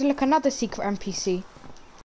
look, another secret NPC.